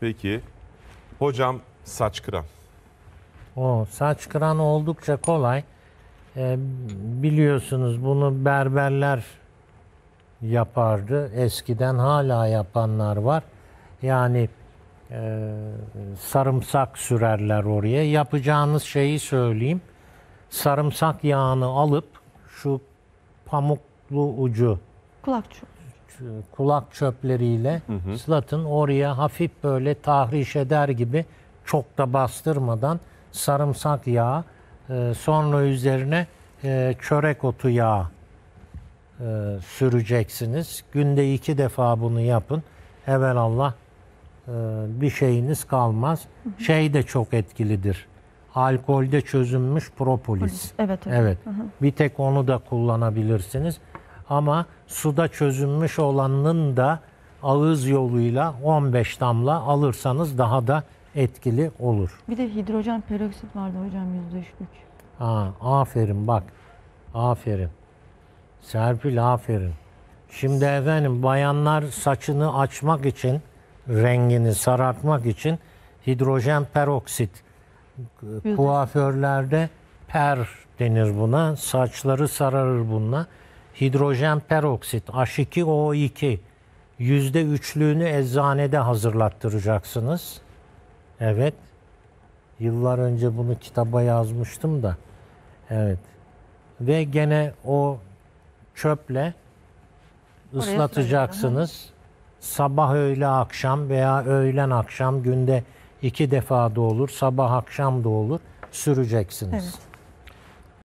Peki. Hocam saç kıran. O saç kıran oldukça kolay. Ee, biliyorsunuz bunu berberler yapardı. Eskiden hala yapanlar var. Yani e, sarımsak sürerler oraya. Yapacağınız şeyi söyleyeyim. Sarımsak yağını alıp şu pamuklu ucu Kulak çu- kulak çöpleriyle ıslatın. Oraya hafif böyle tahriş eder gibi çok da bastırmadan sarımsak yağı e, sonra üzerine e, çörek otu yağı e, süreceksiniz. Günde iki defa bunu yapın. Evelallah e, bir şeyiniz kalmaz. Şey de çok etkilidir. Alkolde çözünmüş propolis. Evet hocam. Evet. Bir tek onu da kullanabilirsiniz. Ama suda çözünmüş olanın da ağız yoluyla 15 damla alırsanız daha da etkili olur. Bir de hidrojen peroksit vardı hocam %3'lük. Ha, aferin bak. Aferin. Serpil aferin. Şimdi efendim bayanlar saçını açmak için, rengini sarartmak için hidrojen peroksit kuaförlerde per denir buna. Saçları sararır bununla. Hidrojen peroksit H2O2 yüzde üçlüğünü eczanede hazırlattıracaksınız. Evet. Yıllar önce bunu kitaba yazmıştım da. Evet. Ve gene o çöple ıslatacaksınız. Sabah öğle akşam veya öğlen akşam günde iki defa da olur. Sabah akşam da olur. Süreceksiniz. Evet.